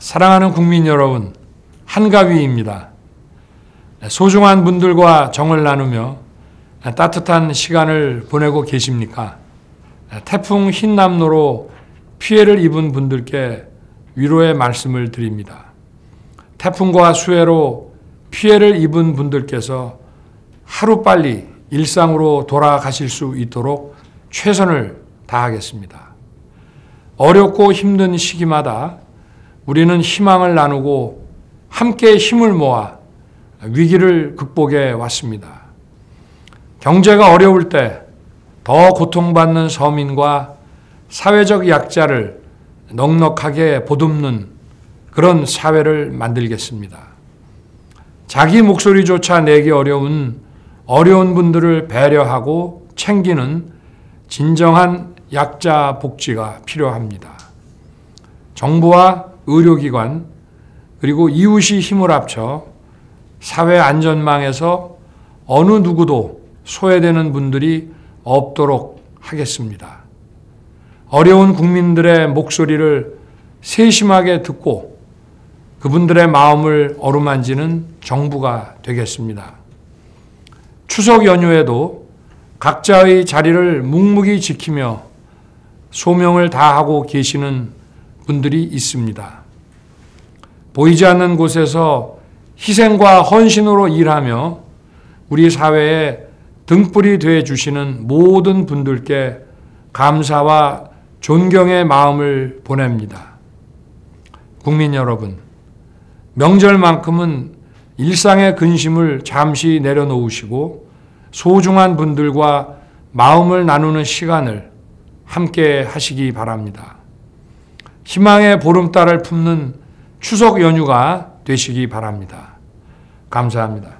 사랑하는 국민 여러분, 한가위입니다. 소중한 분들과 정을 나누며 따뜻한 시간을 보내고 계십니까? 태풍 흰남노로 피해를 입은 분들께 위로의 말씀을 드립니다. 태풍과 수해로 피해를 입은 분들께서 하루빨리 일상으로 돌아가실 수 있도록 최선을 다하겠습니다. 어렵고 힘든 시기마다 우리는 희망을 나누고 함께 힘을 모아 위기를 극복해 왔습니다. 경제가 어려울 때 더 고통받는 서민과 사회적 약자를 넉넉하게 보듬는 그런 사회를 만들겠습니다. 자기 목소리조차 내기 어려운 어려운 분들을 배려하고 챙기는 진정한 약자 복지가 필요합니다. 정부와 의료기관 그리고 이웃이 힘을 합쳐 사회 안전망에서 어느 누구도 소외되는 분들이 없도록 하겠습니다. 어려운 국민들의 목소리를 세심하게 듣고 그분들의 마음을 어루만지는 정부가 되겠습니다. 추석 연휴에도 각자의 자리를 묵묵히 지키며 소명을 다하고 계시는 분들이 있습니다. 보이지 않는 곳에서 희생과 헌신으로 일하며 우리 사회에 등불이 되어 주시는 모든 분들께 감사와 존경의 마음을 보냅니다. 국민 여러분, 명절만큼은 일상의 근심을 잠시 내려놓으시고 소중한 분들과 마음을 나누는 시간을 함께 하시기 바랍니다. 희망의 보름달을 품는 추석 연휴가 되시기 바랍니다. 감사합니다.